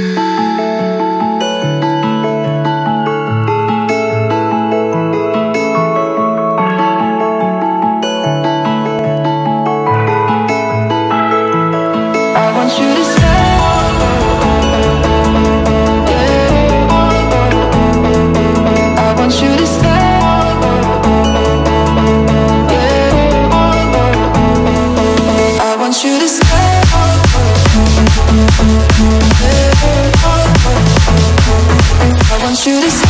I want you to stay. You to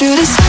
you to.